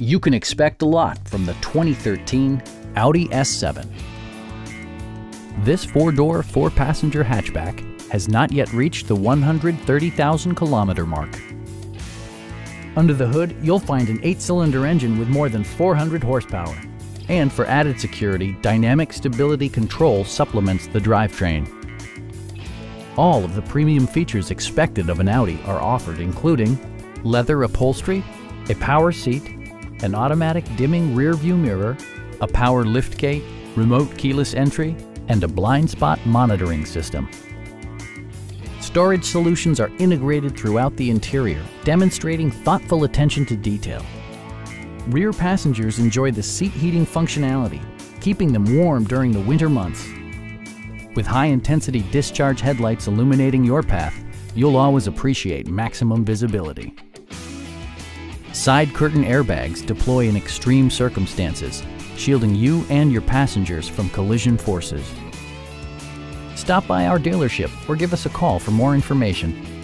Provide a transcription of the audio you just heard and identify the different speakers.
Speaker 1: You can expect a lot from the 2013 Audi S7. This four-door, four-passenger hatchback has not yet reached the 130,000 kilometer mark. Under the hood, you'll find an eight-cylinder engine with more than 400 horsepower. And for added security, Dynamic Stability Control supplements the drivetrain. All of the premium features expected of an Audi are offered including leather upholstery, a power seat, an automatic dimming rear view mirror, a power liftgate, remote keyless entry, and a blind spot monitoring system. Storage solutions are integrated throughout the interior, demonstrating thoughtful attention to detail. Rear passengers enjoy the seat heating functionality, keeping them warm during the winter months. With high-intensity discharge headlights illuminating your path, you'll always appreciate maximum visibility. Side curtain airbags deploy in extreme circumstances, shielding you and your passengers from collision forces. Stop by our dealership or give us a call for more information.